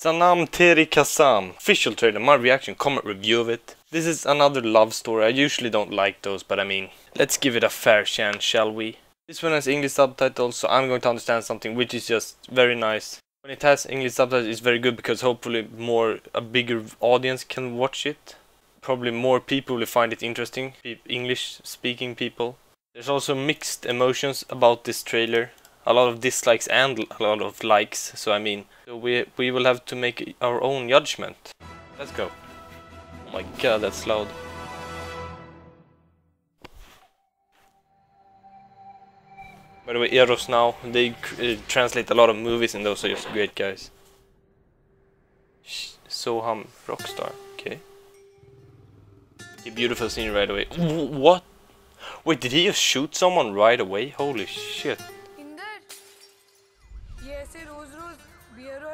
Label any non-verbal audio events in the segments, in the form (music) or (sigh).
Sanam Teri Kasam. Official trailer, my reaction, comment review of it. This is another love story. I usually don't like those, but I mean, let's give it a fair chance, shall we? This one has English subtitles, so I'm going to understand something, which is just very nice. When it has English subtitles, it's very good because hopefully more, a bigger audience can watch it. Probably more people will find it interesting, English speaking people. There's also mixed emotions about this trailer a lot of dislikes and a lot of likes. So I mean, we we will have to make our own judgment. Let's go. Oh my god, that's loud. By the way, Eros now, they uh, translate a lot of movies and those are just great guys. Soham Rockstar, okay. okay. Beautiful scene right away. What? Wait, did he just shoot someone right away? Holy shit.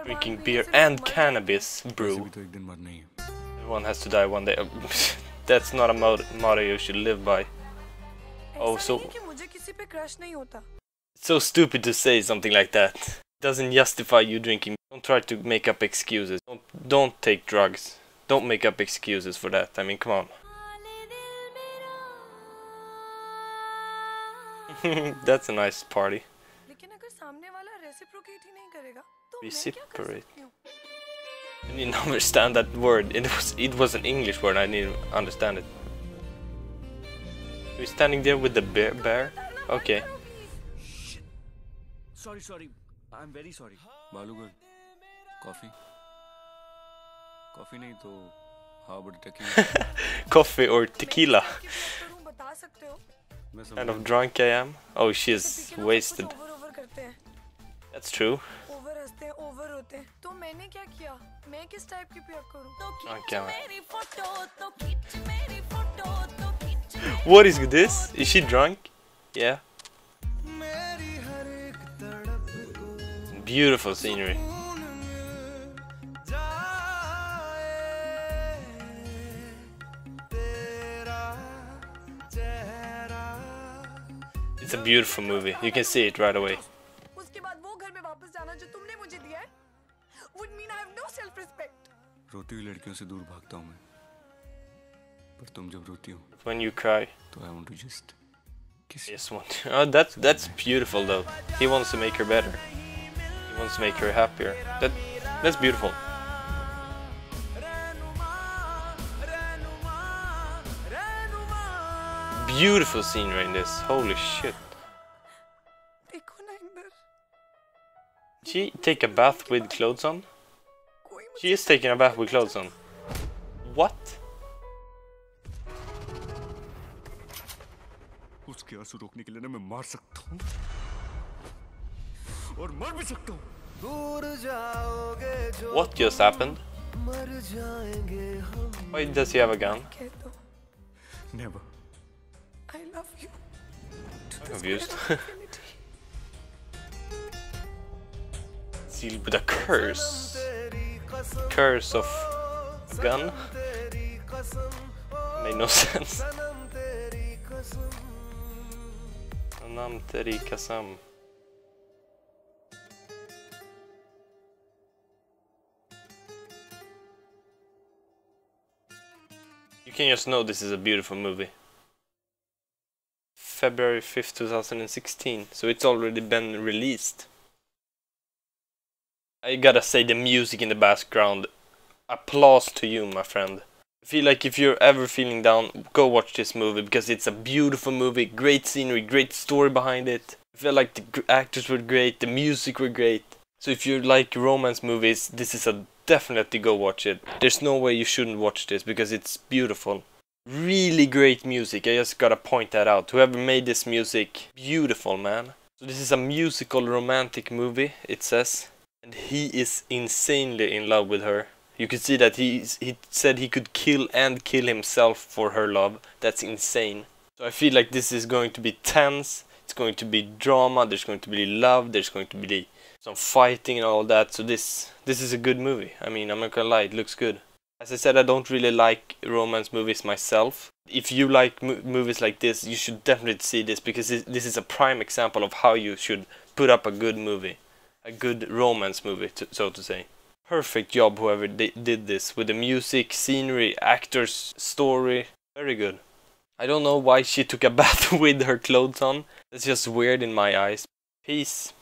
Drinking beer and cannabis brew. Everyone has to die one day. (laughs) That's not a motto you should live by. Oh, so... It's so stupid to say something like that. It doesn't justify you drinking. Don't try to make up excuses. Don't, don't take drugs. Don't make up excuses for that. I mean, come on. (laughs) That's a nice party. Reciprocate. I didn't understand that word. It was it was an English word. I didn't understand it. We're standing there with the bear. bear? Okay. Sorry, sorry. I'm very sorry. Balugar, coffee. Coffee नहीं तो how about tequila? (laughs) coffee or tequila? kind of drunk I am. Oh, she's wasted. That's true. What is this? Is she drunk? Yeah. Beautiful scenery. It's a beautiful movie. You can see it right away. रोती हुई लड़कियों से दूर भागता हूँ मैं पर तुम जब रोती हो when you cry तो I want to just kiss you. Yes, want (laughs) oh, that's that's beautiful though. He wants to make her better. He wants to make her happier. That that's beautiful. Beautiful scenery in this. Holy shit. She take a bath with clothes on? She is taking a bath with clothes on. What? उसके आंसू रोकने के लिए ना मैं मार सकता हूँ और मर भी सकता हूँ What just happened? Why does he have a gun? Never. I love you. Confused. Sealed with a curse. Curse of a gun? Made no (laughs) sense. Sanam Teri Kasam. You can just know this is a beautiful movie. February 5th, 2016, so it's already been released. I gotta say the music in the background, applause to you my friend. I feel like if you're ever feeling down, go watch this movie because it's a beautiful movie, great scenery, great story behind it. I feel like the actors were great, the music were great. So if you like romance movies, this is a definitely go watch it. There's no way you shouldn't watch this because it's beautiful. Really great music, I just gotta point that out. Whoever made this music, beautiful man. So this is a musical romantic movie, it says. And he is insanely in love with her. You can see that he he said he could kill and kill himself for her love. That's insane. So I feel like this is going to be tense. It's going to be drama. There's going to be love. There's going to be some fighting and all that. So this this is a good movie. I mean, I'm not gonna lie, it looks good. As I said, I don't really like romance movies myself. If you like mo movies like this, you should definitely see this because this is a prime example of how you should put up a good movie a good romance movie, to, so to say. perfect job whoever di- did this with the music, scenery, actors, story. Very good. I don't know why she took a (laughs) bath with her clothes on. That's just weird in my eyes. Peace.